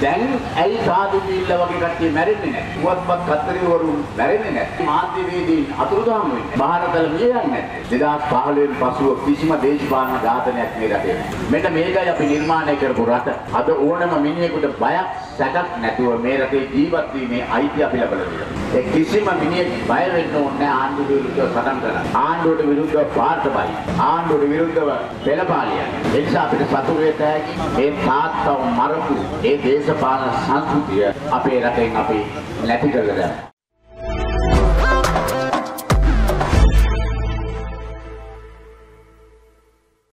දැන් ඇයි සාදු කිල්ල වගේ කට්ටිය මැරෙන්නේ නැහැ? පුවත්පත් කතරිවරු මැරෙන්නේ නැහැ. මාධ්‍යවේදීන් අතුරුදහන් වෙන්නේ. බාහිරතල මිය යන්නේ නැහැ. 2015 පසුව කිසිම දේශපාලන ඝාතනයක් මේ රටේ නැහැ. මෙන්න මේකයි අපි නිර්මාණය කරපු රට. අද ඕනම මිනිහෙකුට බයක් සැකක් නැතුව මේ රටේ ජීවත් වීමේ අයිතිය අපි ලබලා දෙනවා. ඒ කිසිම මිනිහෙක් බය වෙන්න ඕනේ නැහැ ආණ්ඩුවට විරුද්ධව සටන් කරන්න. ආණ්ඩුවට විරුද්ධව පාර්තබයි. ආණ්ඩුවට විරුද්ධව පෙළපාලියන්. ඒ නිසා අපිට සතුටු වෙන්න හැකි මේ තාත්තව මරපු ඒ දේශපාලන සංස්කෘතිය අපේ රටෙන් අපි නැති කරලා දාන්න.